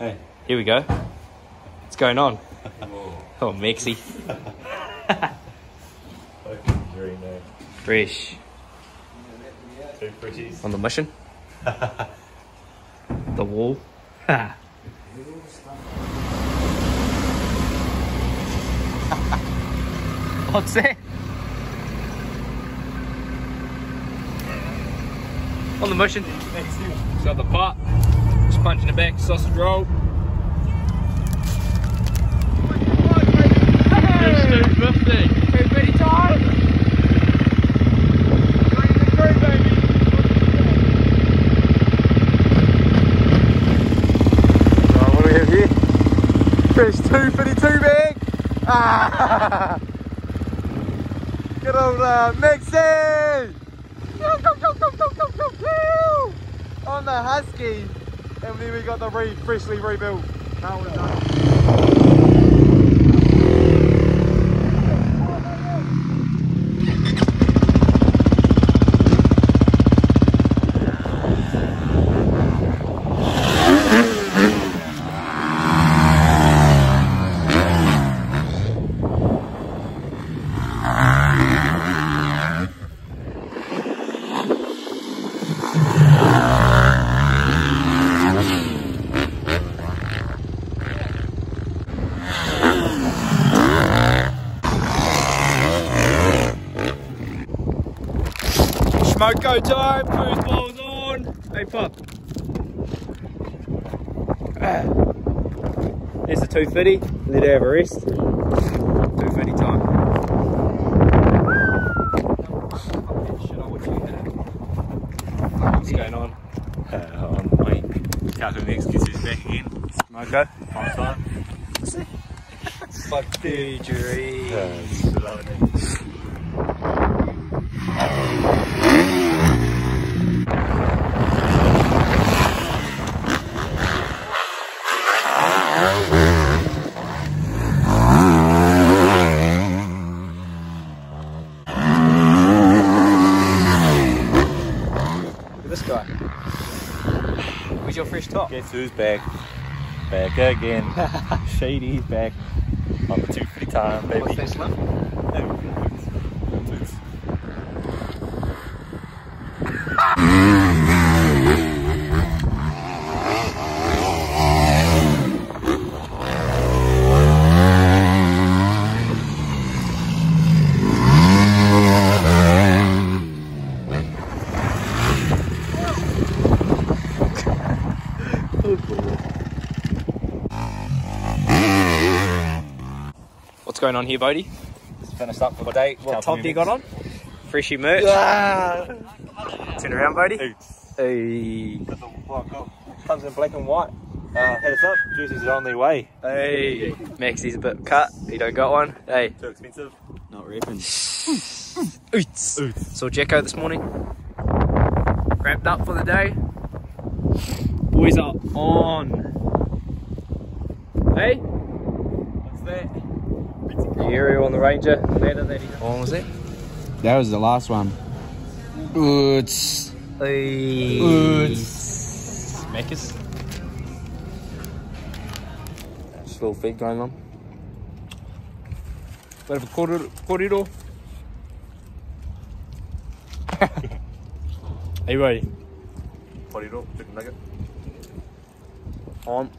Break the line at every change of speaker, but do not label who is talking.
Hey.
Here we go. What's going on? Oh, Mexi. Fresh.
Two pretties.
On the mission. the wall. What's that? On the mission. Got the pot. Just punching it back. Sausage roll. It's 250. 250 time.
Right, what do we have here? Fish 252 bag. Ah! Good old uh, Mexi! Go, go, go, go, go, go, go, go! On the Husky. And we got the re freshly rebuilt. No,
Smoke go time, cruise balls on. Hey pop. Ah. There's the 250. Let her have a rest. 250 time. Shit, I wish you had it. What's going on?
Uh, on my Calco Mix gets his back again.
Smoke go.
On time.
Fuck Didgeridoo.
Uh,
this guy. Where's your fresh top?
Guess who's back? Back again. Shady's back. On the 250 time, baby.
What's that slip? What's going on here, Bodie?
Just finished up for the day.
What top do you got on? Freshy merch. Turn around, Bodie. Hey.
Got the what, got- Comes in black and white. Uh, hit us up. Jerseys are on their way.
Hey. Maxi's a bit cut. He don't got one. Hey.
Too expensive.
Not ripping.
Oots. Saw Jacko this morning. Wrapped up for the day. Boys are on. Hey.
What's that?
The aerial on the Ranger. Ladder that he's on. was it?
That was the last one. Oots.
Hey.
Oots.
Macca's.
Just a little feed going on.
Bit of a corridor. corridor. Are you ready?
Potty dog, chicken nugget.
On.